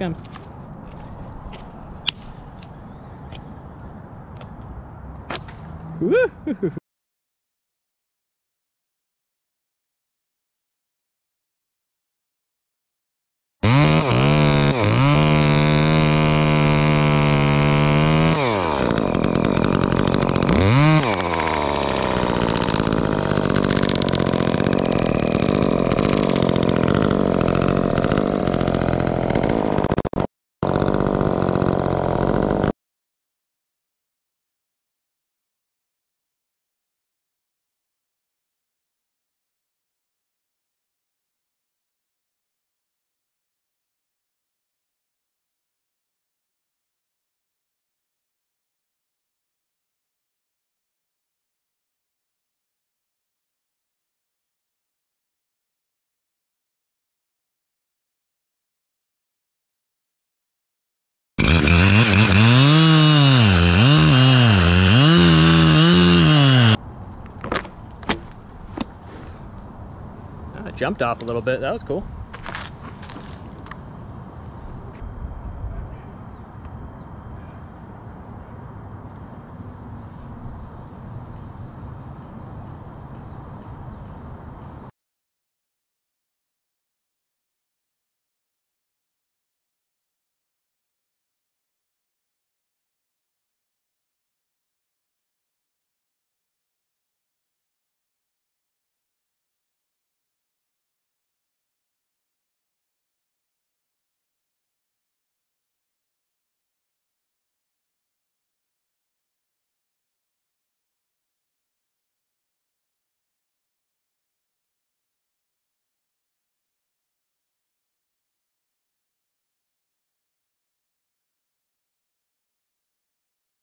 comes. Woo! Ah, Uh, jumped off a little bit. That was cool.